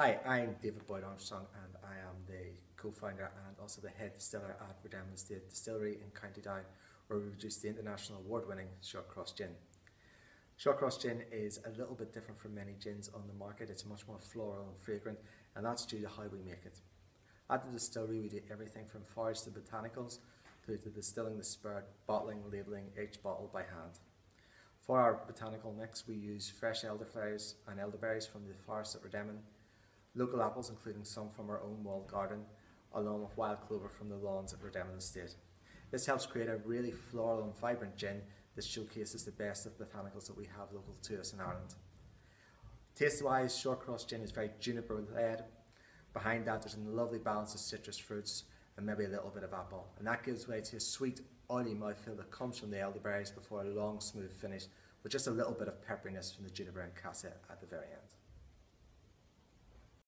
Hi, I'm David Boyd Armstrong and I am the co-founder and also the head distiller at Estate Distillery in County Down where we produce the international award-winning Shortcross Gin. Shortcross Gin is a little bit different from many gins on the market. It's much more floral and fragrant and that's due to how we make it. At the distillery we do everything from forage to botanicals through to distilling the spirit, bottling, labelling each bottle by hand. For our botanical mix we use fresh elderflowers and elderberries from the forest at Rademon, local apples including some from our own walled garden, along with wild clover from the lawns at Rademon Estate. This helps create a really floral and vibrant gin that showcases the best of botanicals that we have local to us in Ireland. Taste-wise, Shortcross Gin is very juniper-led. Behind that there's a lovely balance of citrus fruits and maybe a little bit of apple. And that gives way to a sweet, oily mouthfeel that comes from the elderberries before a long, smooth finish with just a little bit of pepperiness from the juniper and cassia at the very end.